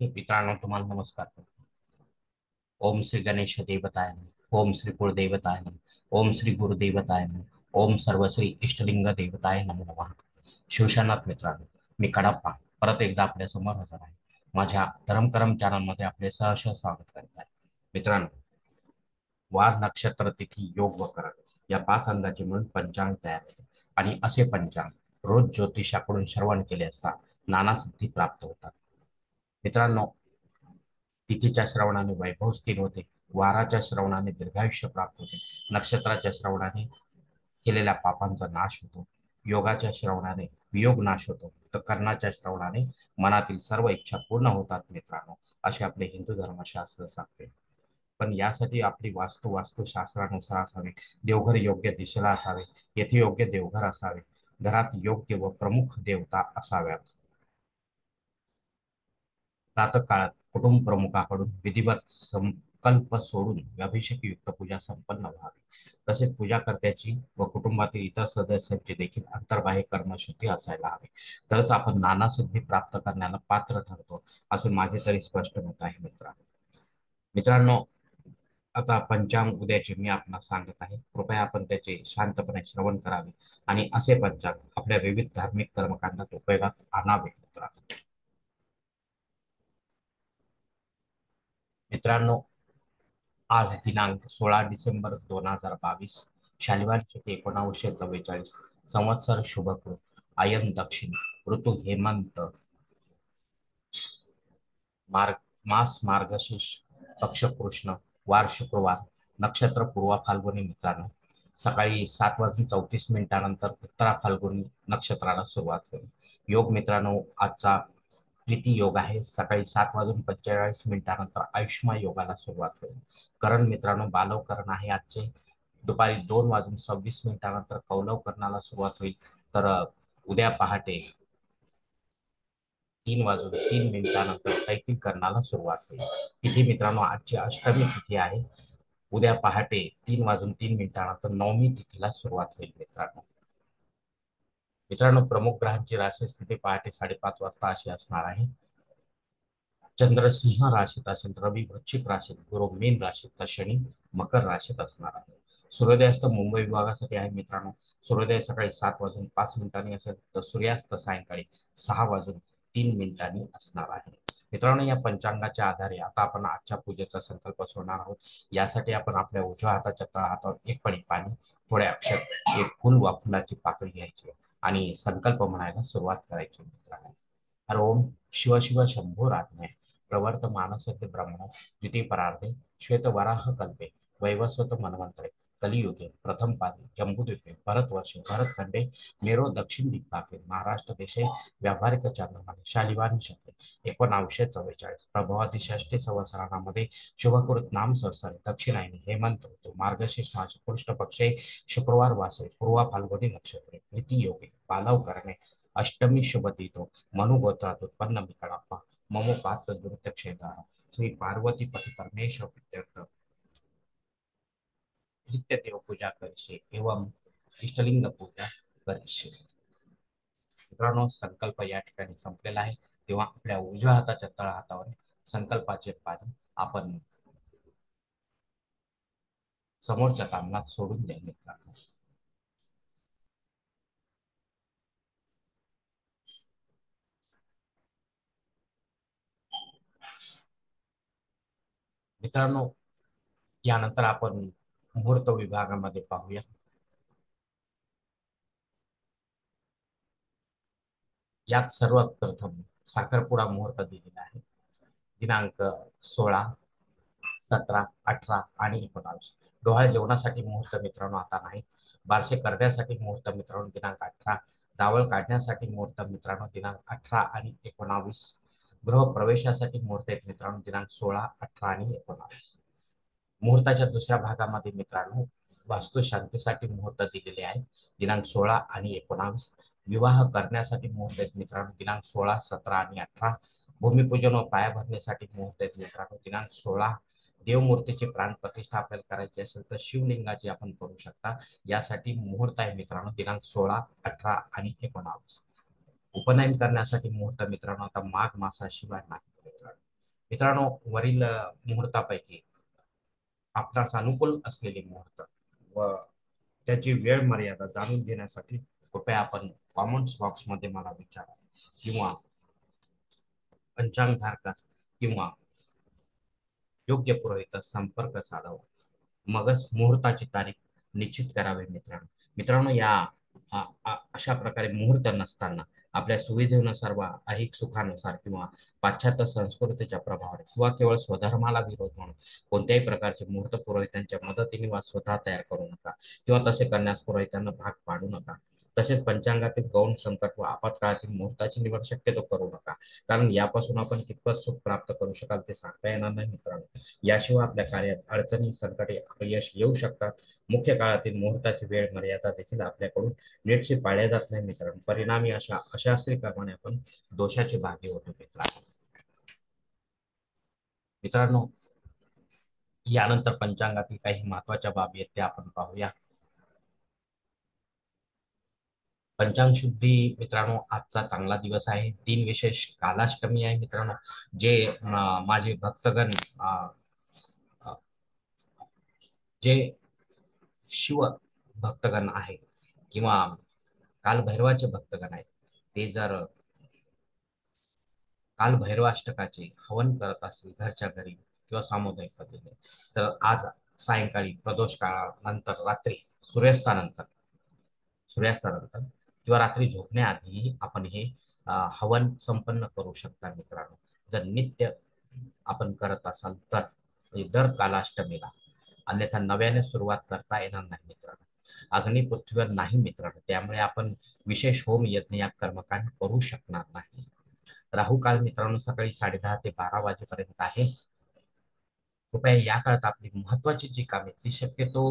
मित्रांनो तुम्हाला नमस्कार ओम श्री गणेश देवताय ओम श्री कुळदेवताय ओम श्री गुरुदेवताय ओम सर्व श्री इष्टलिंग देवताय नमो नमः. शिवशानाथ मित्रांनो मी कडप्पा. परत एकदा आपल्यासमोर हजर आहे. माझ्या धर्म चॅनलमध्ये आपले सहर्ष स्वागत करत आहे. मित्रांनो वार नक्षत्र तिथी योग व करण या पाच अंदाजे म्हणून पंचांग तयार होते. आणि असे पंचांग रोज ज्योतिषाकडून श्रवण केले असता नाना सिद्धी प्राप्त होतात. मित्रांनो तिथीच्या श्रवणाने वैभव स्थिर होते वाराच्या श्रवणाने दीर्घायुष्य प्राप्त होते नक्षत्राच्या श्रवणाने केलेल्या पापांचा नाश होतो योगाच्या श्रवणाने वियोग नाश होतो तर कर्णाच्या श्रवणाने मनातील सर्व इच्छा पूर्ण होतात मित्रांनो असे आपले हिंदू धर्मशास्त्र सांगते. पण यासाठी आपली वास्तू वास्तुशास्त्रानुसार असावे देवघर योग्य दिशेला असावे येथे योग्य देवघर असावे घरात योग्य व प्रमुख देवता असाव्यात. प्रातकाळात कुटुंब प्रमुखाकडून विधिवत संकल्प सोडून अभिषेक युक्त पूजा संपन्न व्हावी. तसेच पूजाकर्त्याची व कुटुंबातील इतर सदस्यांची देखील अंतर्बाह्य कर्मशुद्धी असायला हवी. तरच आपण नाना सिद्धी प्राप्त करण्याला पात्र ठरतो असे माझे तरी स्पष्ट मत आहे मित्रांनो मित्रांनो आता पंचांग उद्याचे मी आपणास सांगत आहे. कृपया आपण त्याचे शांतपणे श्रवण करावे आणि असे पंचांग आपल्या विविध धार्मिक कर्मकांडात उपयोगात आणावे मित्रांनो मित्रांनो आज दिनांक सोळा डिसेंबर दोन हजार बावीस शालिवार एकोणावीसशे चव्वेचाळीस संवत्सर शुभकृत. आयन दक्षिण ऋतू हेमंत. मार्ग मास मार्गशीर्ष पक्ष कृष्ण वार शुक्रवार नक्षत्र पूर्वा फाल्गुनी मित्रांनो. सकाळी सात वाजून चौतीस मिनिटानंतर उत्तरा फाल्गुनी नक्षत्राला सुरुवात होईल. योग मित्रांनो आजचा प्रीती योग आहे. सकाळी सात वाजून पंचेचाळीस मिनिटानंतर आयुष्मा योगाला सुरुवात होईल. करण मित्रांनो बालव करण आहे आजचे. दुपारी दोन वाजून सव्वीस मिनिटानंतर कौलव करणाला सुरुवात होईल. तर उद्या पहाटे तीन वाजून तीन मिनिटानंतर कैकिक करणाला सुरुवात होईल. तिथे मित्रांनो आजची अष्टमी तिथी आहे. उद्या पहाटे तीन वाजून तीन मिनिटानंतर नवमी तिथीला सुरुवात होईल मित्रांनो. मित्रांनो प्रमुख ग्रहांची राशी स्थिती पहाटे साडेपाच वाजता अशी असणार आहे. चंद्र सिंह राशीत असेल रवी वृश्चिक राशीत गुरु मीन राशीत तर शनी मकर राशीत असणार आहे. सूर्योदयास्त मुंबई विभागासाठी आहे मित्रांनो. सूर्योदय सकाळी सात वाजून पाच मिनिटांनी असेल तर सूर्यास्त सायंकाळी सहा वाजून तीन मिनिटांनी असणार आहे. मित्रांनो या पंचांगाच्या आधारे आता आपण आजच्या पूजेचा संकल्प सोडणार आहोत. यासाठी आपण आपल्या उजव्या हाताच्या तळ हातावर एक पडी पाणी थोड्या अक्षर एक फुल वा फुलाची पाकळी घ्यायची आणि संकल्प म्हणायला सुरुवात करायची मित्रांनो. हर ओम शिव शिव शंभो रात्मे प्रवर्त मानस ब्रह्म द्वितीय परार्धे श्वेत वराह कल्पे. वैवस्वत मनमंत्रे. कलियुगे प्रथम पादे जम्बुद्वीपे भरतवर्षे भरतखंडे मेरो दक्षिण दिग्भागे महाराष्ट्र देशे व्यावहारिक चांद्रमाने शालिवान शके एकोणावीसशे चव्वेचाळीस प्रभवादी षष्टी संवत्सरामध्ये शुभकृत नाम संसारे दक्षिणायनी हेमंत ऋतू मार्गशीर्ष मास कृष्ण पक्षे शुक्रवार वासे पूर्वा फाल्गुनी नक्षत्रे प्रीती योगे पालव करणे अष्टमी शुभ तिथो मनुगोत्रात उत्पन्न विकळाप्पा मम पात्र दुर्त क्षेत्र श्री पार्वती पती परमेश्वर नित्य देव पूजा करीशे एवं इष्टलिंग पूजा करीशे. मित्रांनो संकल्प या ठिकाणी संपलेला आहे. तेव्हा आपल्या उजव्या हाताच्या तळ हातावर संकल्पाचे पाणी आपण समोरच्या कामनात सोडून द्या मित्रांनो. मित्रांनो यानंतर आपण मुहूर्त विभागामध्ये पाहूया. यात सर्वात प्रथम साखरपुडा मुहूर्त दिलेला आहे. दिनांक सोळा सतरा अठरा आणि एकोणावीस. डोहाळ जेवणासाठी मुहूर्त मित्रांनो आता नाही. बारसे करण्यासाठी मुहूर्त मित्रांनो दिनांक अठरा. जावळ काढण्यासाठी मुहूर्त मित्रांनो दिनांक अठरा आणि एकोणावीस. गृह प्रवेशासाठी मुहूर्त आहेत मित्रांनो दिनांक सोळा अठरा आणि एकोणावीस. मुहूर्ताच्या दुसऱ्या भागामध्ये मित्रांनो वास्तुशांतीसाठी मुहूर्त दिलेले आहे. दिनांक सोळा आणि एकोणावीस. विवाह करण्यासाठी मुहूर्त आहेत मित्रांनो. दिनांक सोळा सतरा आणि अठरा. भूमिपूजन व पाया भरण्यासाठी मुहूर्त आहेत मित्रांनो. दिनांक सोळा देवमूर्तीची प्राण प्रतिष्ठा आपल्याला करायची असेल तर शिवलिंगाची आपण करू शकता. यासाठी मुहूर्त आहे मित्रांनो. दिनांक सोळा अठरा आणि एकोणावीस. उपनयन करण्यासाठी मुहूर्त मित्रांनो. आता माघ मासाशिवाय नाही मित्रांनो. मित्रांनो वरील मुहूर्तापैकी आपणास अनुकूल असलेले मुहूर्त व त्याची वेळ मर्यादा जाणून घेण्यासाठी कृपया आपण कॉमेंट्स बॉक्समध्ये मला विचारा. किंवा पंचांग धारकास किंवा योग्य पुरोहित संपर्क साधावा. मगच मुहूर्ताची तारीख निश्चित करावी मित्रांनो. मित्रांनो या अशा प्रकारे मुहूर्त नसताना आपल्या सुविधेनुसार वा ऐहिक सुखानुसार किंवा पाश्चात्य संस्कृतीच्या प्रभावाने किंवा केवळ स्वधर्माला विरोध म्हणून कोणत्याही प्रकारचे मुहूर्त पुरोहितांच्या मदतीने वा स्वतः तयार करू नका किंवा तसे करण्यास पुरोहितांना भाग पाडू नका. तसेच पंचांगातील गौण संकट व आपत्काळातील मुहूर्ताची निवड शक्यतो करू नका. कारण यापासून आपण कितपत सुख प्राप्त करू शकाल ते सांगता येणार नाही मित्रांनो. याशिवाय आपल्या कार्यात अडचणी संकटे अपयश येऊ शकतात. मुख्य काळातील मुहूर्ताची वेळ मर्यादा देखील आपल्याकडून नीटशी पाळल्या जात नाही मित्रांनो. परिणामी अशा अशास्त्री कर्माने आपण दोषाची भागी होतो मित्रांनो. मित्रांनो यानंतर पंचांगातील काही महत्त्वाच्या बाबी आहेत त्या आपण पाहूया. पंचांग शुद्धी मित्रांनो आजचा चांगला दिवस आहे. तीन विशेष कालाष्टमी आहे मित्रांनो. जे माझे भक्तगण जे शिव भक्तगण आहे किंवा कालभैरवाचे भक्तगण आहेत ते जर कालभैरवाष्टकाचे हवन करत असतील घरच्या घरी किंवा सामुदायिक पद्धतीने तर आज सायंकाळी प्रदोष काळानंतर रात्री सूर्यास्तानंतर सूर्यास्तानंतर किंवा रात्री झोपण्याआधी आपण हे हवन संपन्न करू शकता मित्रांनो. जर नित्य आपण करत असाल तर म्हणजे दर कालाष्टमीला. अन्यथा नव्याने सुरुवात करता येणार नाही मित्रांनो. अग्नी पृथ्वीवर नाही मित्रांनो. त्यामुळे आपण विशेष होम यज्ञ या कर्मकांड करू शकणार नाही. राहू काल मित्रांनो सकाळी साडेदहा ते बारा वाजेपर्यंत आहे. कृपया या काळात आपली महत्वाची जी कामे ती शक्यतो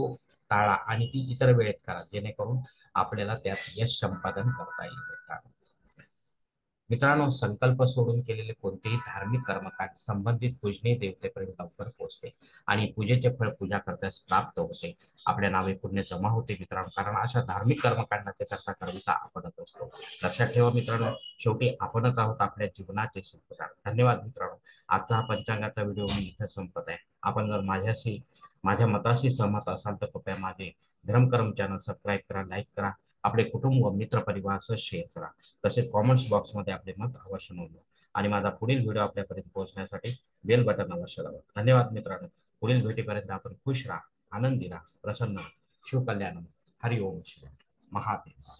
टाळा आणि ती इतर वेळेत करा जेणेकरून आपल्याला त्यात यश संपादन करता येईल. मित्रांनो संकल्प सोडून केलेले कोणतेही धार्मिक कर्मकांड संबंधित पूजनीय देवतेपर्यंत लवकर पोहोचते आणि पूजेचे फळ पूजा करण्यास प्राप्त होते. आपल्या नावे पुण्य जमा होते मित्रांनो कारण अशा धार्मिक कर्मकांडाचे करता करता आपणच असतो. लक्षात ठेवा मित्रांनो शेवटी आपणच आहोत आपल्या जीवनाचे शिल्पकार धन्यवाद मित्रांनो. आजचा हा पंचांगाचा व्हिडिओ मी इथं संपत आहे. आपण जर माझ्याशी माझ्या मताशी सहमत असाल तर कृपया माझे धर्मकर्म चॅनल सबस्क्राईब करा लाईक करा. आपले कुटुंब मित्र परिवारासह शेअर करा. तसेच कॉमेंट्स बॉक्समध्ये आपले मत अवश्य नोंदवा. आणि माझा पुढील व्हिडिओ आपल्यापर्यंत पोहोचण्यासाठी बेल बटन अवश्य दाबा. धन्यवाद मित्रांनो. पुढील भेटीपर्यंत आपण खुश राहा आनंदी राहा प्रसन्न शिवकल्याण हरिओम शिव महादेव.